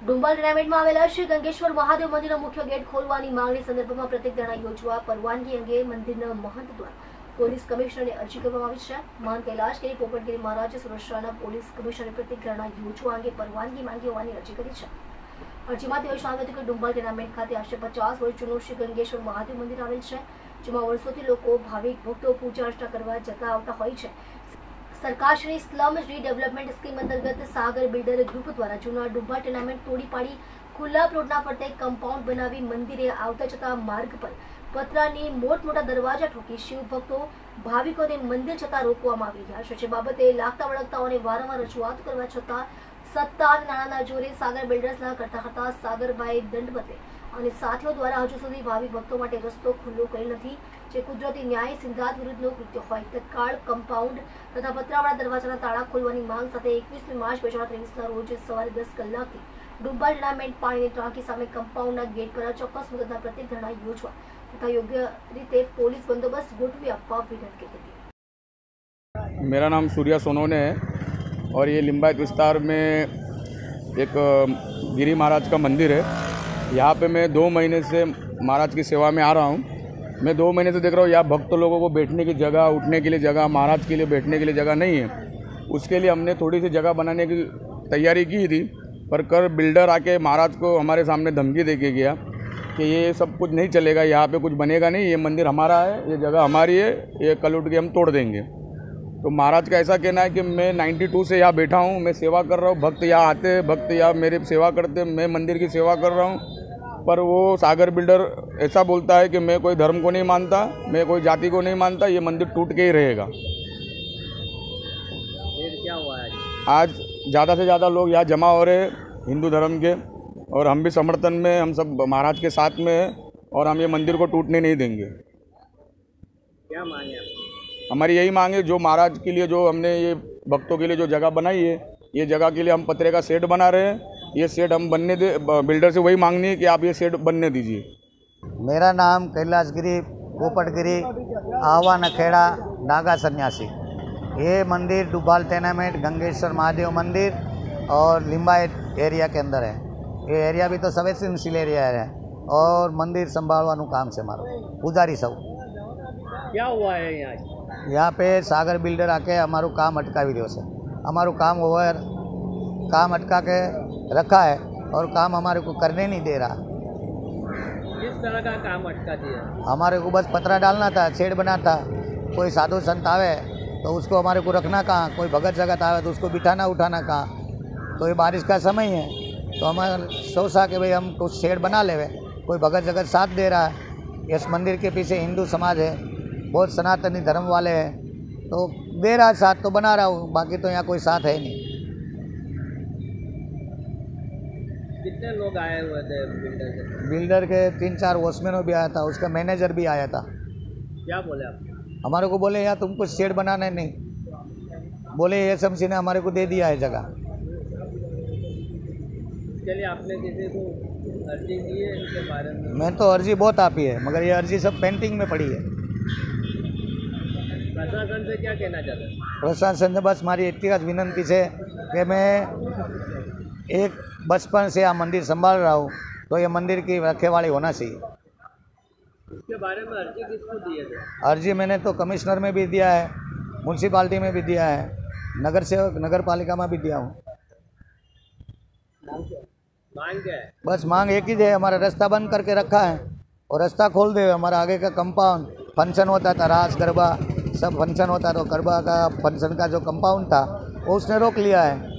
ડુંબાલ ટુર્નામેન્ટમાં આવેલા શ્રી ગંગેશ્વર મહાદેવ મંદિરનો મુખ્ય ગેટ ખોલવાની માંગણી સંદર્ભમાં પ્રત્યેક ધરણા યોજવા પરવાનગી અંગે મંદિરના મહંત દ્વારા પોલીસ કમિશનરને અરજી કરવામાં આવી છે. મહંત કૈલાશગીરી પોપટગીરી મહારાજ સુરક્ષાના પોલીસ કમિશનરે પ્રત્યેક ધરણા યોજવા અંગે પરવાનગી માંગી હોવાની અરજી કરી છે. અરજીમાં તેઓએ જણાવ્યું હતું કે ડુંબાલ ટુર્નામેન્ટ ખાતે આશરે પચાસ વર્ષ જૂનું શ્રી ગંગેશ્વર મહાદેવ મંદિર આવેલ છે, જેમાં વર્ષોથી લોકો ભાવિક ભક્તો પૂજા અર્ચના કરવા જતા આવતા હોય છે. સરકારશ્રી સ્લમ રીડેવલપમેન્ટ સ્કીમ અંતર્ગત સાગર બિલ્ડર ગ્રુપ દ્વારા જૂના ડુબ્બા ટુર્નામેન્ટ તોડી પાડી ખુલ્લા પ્લોટના ફરતે કમ્પાઉન્ડ બનાવી મંદિરે આવતા જતા માર્ગ પર પતરાની મોટમોટા દરવાજા ઠોકી શિવ ભક્તો ભાવિકોને મંદિર જતા રોકવામાં આવી રહ્યા છે. જે બાબતે લાગતા વળગતાઓને વારંવાર રજૂઆત કરવા છતાં સત્તા નાણાંના જોરે સાગર બિલ્ડર્સના કરતા હતા સાગરભાઈ દંડવતે અને સાથીઓ દ્વારા હજુ સુધી ભાવિ ભક્તો માટે રસ્તો ખુલ્લો કરેલ નથી જે કુદરતી ન્યાય સિદ્ધાંત વિરુદ્ધનું કૃત્ય હોય તત્કાળ કમ્પાઉન્ડ તથા પતરાવાળા દરવાજાના તાળા ખોલવાની માંગ સાથે એકવીસમી માર્ચ બે હજાર ત્રેવીસના રોજ સવારે દસ કલાકથી ડુબ્બા ટુર્નામેન્ટ પાણીની ટાંકી સામે કમ્પાઉન્ડના ગેટ પર ચોક્કસ મુદતના પ્રત્યેક ધરણા યોજવા તથા યોગ્ય રીતે પોલીસ બંદોબસ્ત ગોઠવી આપવા વિનંતી હતી मेरा नाम सूर्या सोनोने है और ये लिम्बायत विस्तार में एक अ, गिरी महाराज का मंदिर है यहाँ पे मैं दो महीने से महाराज की सेवा में आ रहा हूँ। मैं दो महीने से देख रहा हूँ, यहाँ भक्त लोगों को बैठने की जगह, उठने के लिए जगह, महाराज के लिए बैठने के लिए जगह नहीं है। उसके लिए हमने थोड़ी सी जगह बनाने की तैयारी की थी, पर कर बिल्डर आके महाराज को हमारे सामने धमकी दे के गया कि ये सब कुछ नहीं चलेगा, यहाँ पे कुछ बनेगा नहीं, ये मंदिर हमारा है, ये जगह हमारी है, ये कल उठ के हम तोड़ देंगे। तो महाराज का ऐसा कहना है कि मैं 92 से यहाँ बैठा हूँ, मैं सेवा कर रहा हूँ, भक्त यहाँ आते, भक्त यहाँ मेरी सेवा करते, मैं मंदिर की सेवा कर रहा हूँ। पर वो सागर बिल्डर ऐसा बोलता है कि मैं कोई धर्म को नहीं मानता मैं कोई जाति को नहीं मानता ये मंदिर टूट के ही रहेगा। क्या हुआ आज? आज ज़्यादा से ज़्यादा लोग यहाँ जमा हो रहे हैं हिंदू धर्म के और हम भी समर्थन में हम सब महाराज के साथ में हैं और हम ये मंदिर को टूटने नहीं देंगे। क्या मांगे हमारी यही मांग है जो महाराज के लिए जो हमने ये भक्तों के लिए जो जगह बनाई है ये जगह के लिए हम पतरे का सेट बना रहे हैं ये सेट हम बनने दे बिल्डर से वही मांगनी है कि आप ये सेट बनने दीजिए। मेरा नाम कैलाशगिरी पोपटगिरी आवा नखेड़ा नागा सन्यासी। ये मंदिर डुबाल टेनामेंट गंगेश्वर महादेव मंदिर और लिम्बाइट एरिया के अंदर है। ये एरिया भी तो संवेदनशील एरिया है। और मंदिर संभालવાનું काम से મારું પૂજારી सब। क्या हुआ है यहाँ? यहाँ पे सागर बिल्डर आके हमारू काम अटकवी રહ્યો છે काम કામ ઓવર काम अटका के रखा है और काम हमारे को करने नहीं दे रहा। किस तरह का काम अटका दिया? हमारे को बस पतरा डालना था शेड बनाना था कोई साधु संत आवे तो उसको हमारे को रखना कहाँ? कोई भगत जगत आवे तो उसको बिठाना उठाना कहाँ? तो ये बारिश का समय है तो हमारे सोचा कि भाई हम कुछ शेड बना लेवे। कोई भगत जगत साथ दे रहा है इस मंदिर के पीछे हिंदू समाज है बहुत सनातनी धर्म वाले हैं तो दे रहा साथ तो बना रहा हूँ बाकी तो यहाँ कोई साथ है नहीं। कितने लोग आए हुए थे बिल्डर के बिल्डर के तीन चार वॉचमैनों भी आया था उसका मैनेजर भी आया था। क्या बोले आप? हमारे को बोले यार तुमको शेड बनाना है नहीं। बोले एस एम सी ने हमारे को दे दिया है जगह। चलिए आपने किसी को अर्जी दी है इनके बारे में? मैं तो अर्जी बहुत आपी है मगर ये अर्जी सब पेंटिंग में पड़ी है। प्रशासन से क्या कहना चाहते हैं? प्रशासन से बस हमारी इतनी विनंती है कि मैं एक बचपन से આ मंदिर संभाल रहा हूँ तो ये मंदिर की रखेवाली होना चाहिए। इसके बारे में अर्जी किसको थे अर्जी मैंने तो कमिश्नर में भी दिया है म्यूनसिपाल्टी में भी दिया है नगर सेवक नगर पालिका में भी दिया हूँ। मांग क्या? है? बस मांग एक ही है हमारा रास्ता बंद करके रखा है और रास्ता खोल दे हमारा आगे का कंपाउंड फ़ंक्शन होता था रास गरबा सब फ़ंक्शन होता तो गरबा का फ़ंक्शन का जो कंपाउंड था वो उसने रोक लिया है।